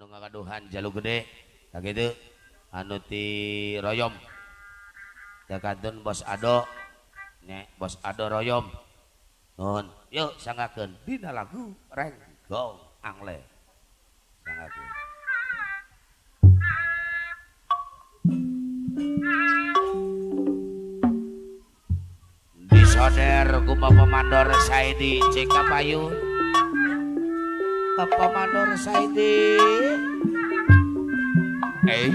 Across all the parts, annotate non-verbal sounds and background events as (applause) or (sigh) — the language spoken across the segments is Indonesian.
anu ngagaduhan jalur gede gitu anu ti royom. Dekatun bos ado nek bos ado royom. Nun yuk sangakeun. Dina lagu renggong angle. Sangakeun. Disoder ku Bapak Mandor Saidi cek Payun Bapak Mandor Saidi eh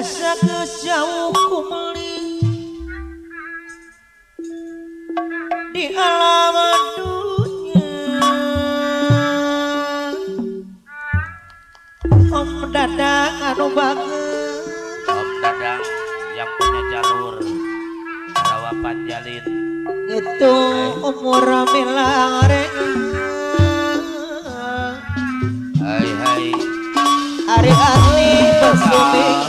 asa geus jauh ku meuli di alam dunia. Om Dadang anu bageus Om Dadang yang punya jalur. Rawa Panjalin itu umur milang Hai hai. Ari asli bersumiki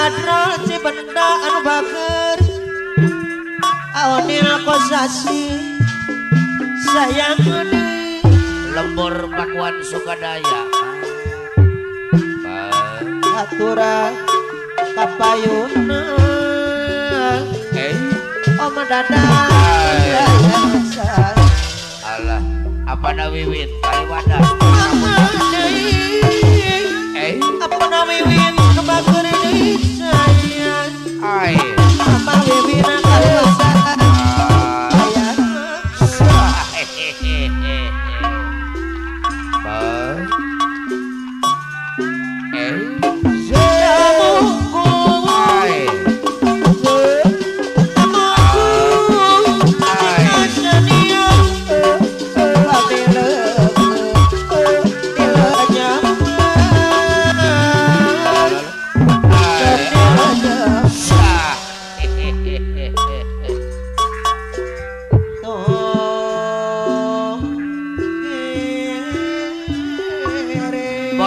Adrol si benda anu bager. Awanil kosasi Sayang adi Lembur Pakuan Sukadaya. Hai Aturan kapayuna. Eh? Om Dadang Allah Apa na wiwit? Kaliwadas Eh Apa nama wiwin kebagur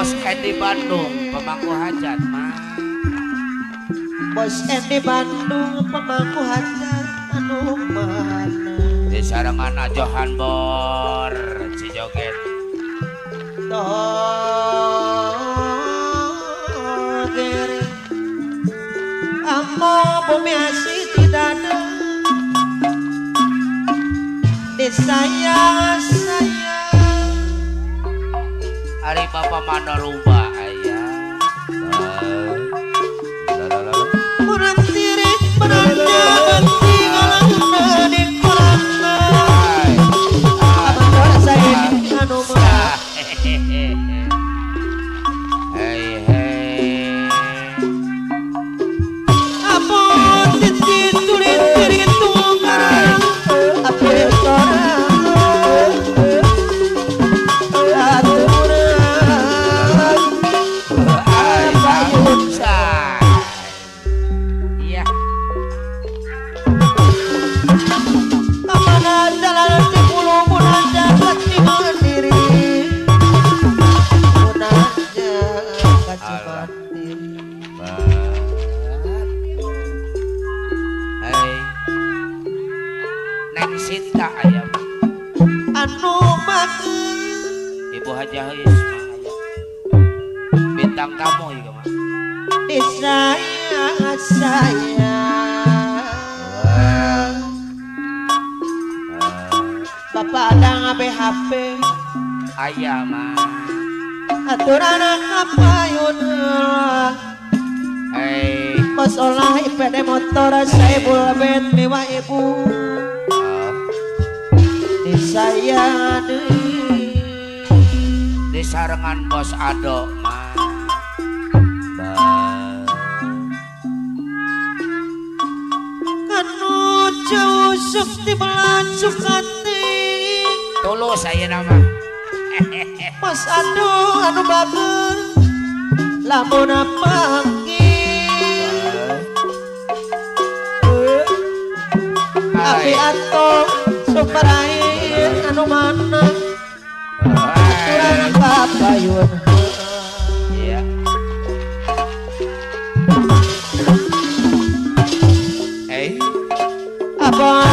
Bos Edi Bandung pemangku hajat mah Bos di Bandung pemangku hajat anu mana? Di sarangan Johan Bor Cijoget Togeri Amo bumi asih tidak ada. Sayang Ari Bapak Manaruba wajah bintang kamu ya mas. Eh, Israel saya Bapak ada ngapain HP Ayah mas. Aturan apa yun? Eh. Kos olah IPD motor saya bulbet mewah ibu. Oh. Eh, saya di sarengan bos ado mah jauh sakti belacuk hati tulus saya nama. (laughs) Mas anu anu bager lamun panggil Abi ato sumber air anu mana kapayun Iya. Eh, Abang titik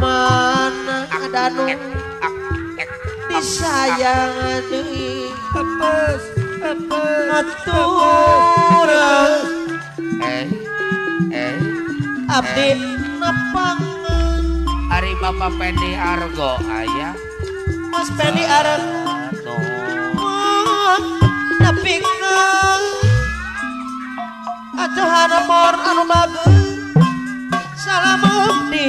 mana danu disayang deui hepes hepes atur abdi nepangan ari bapak Pendi Argo aya Mas Pendi Argo tapi kan aja haramor anu bagus. Salam abdi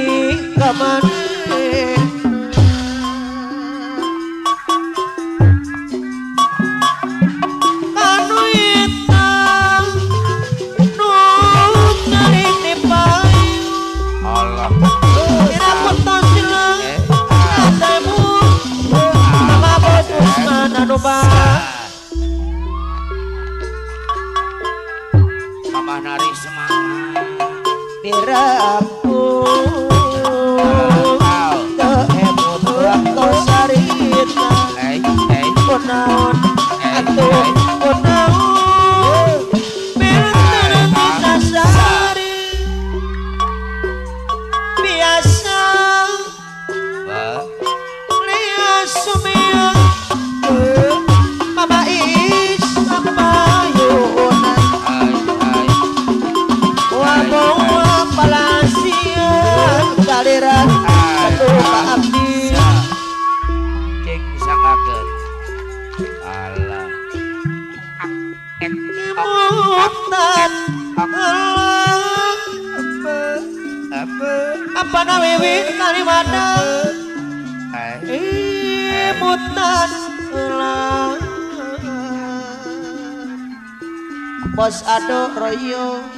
apa kawe wikari mana imutan lang bos aduk royo.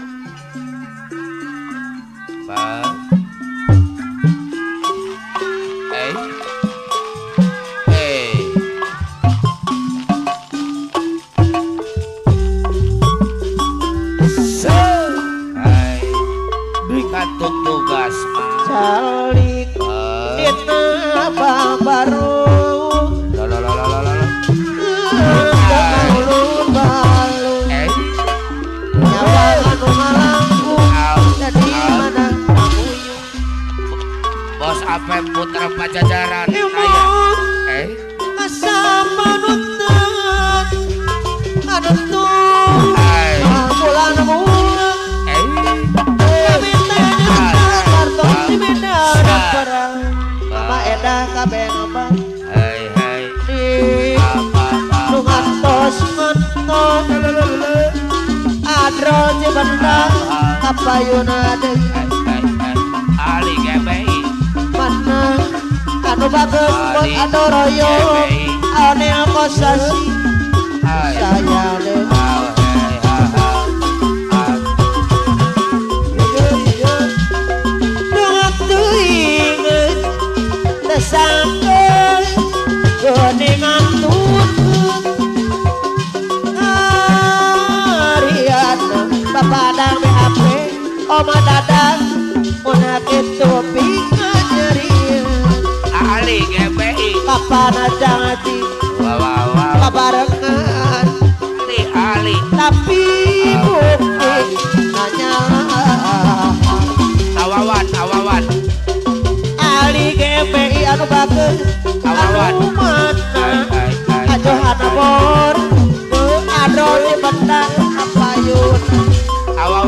Au. mana panguyung Bos Apem Putra Pajajaran. Cibendang kapayuna deui? Ali GBI mana? Anu bagus buat anu royo. Anil kosasi saya deh Bapak dan BHP Oma dadang Muna gitu nyeri Kapan aja ngaji? Wow wow wow. Kabarengan Ali Ali Tapi bukti Hanya Awawan Awawan Ali GPI anu bagus. Awawan. Anu mana? Ajo hanabor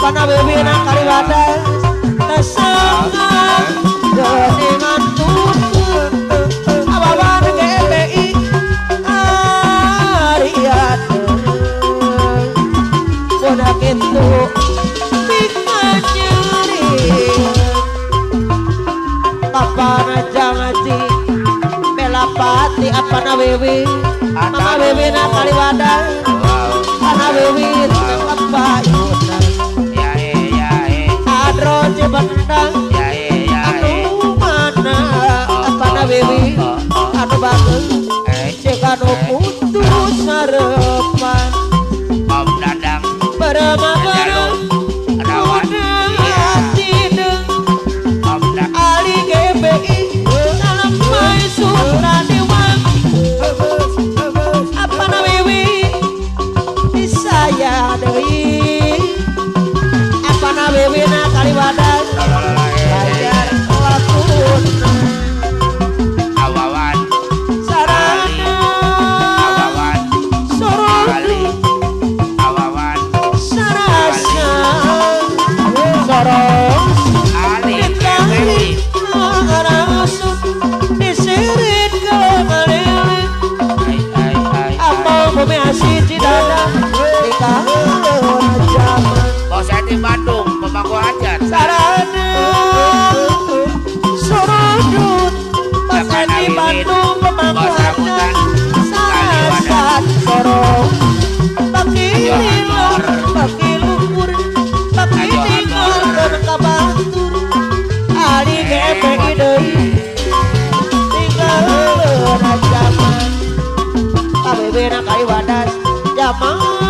inget apa na bebina kali batas Tesangan Geningan tutut Awawan GBI Bodak itu Kapan aja ngaji? Apa na Mama bebi na batas Ana cibendang Ya eh ya eh Anu mana Apa na wiwit Anu bagus Eh? Cek anu putus ngarepan Kabebena kali wadas Zaman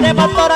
veremos por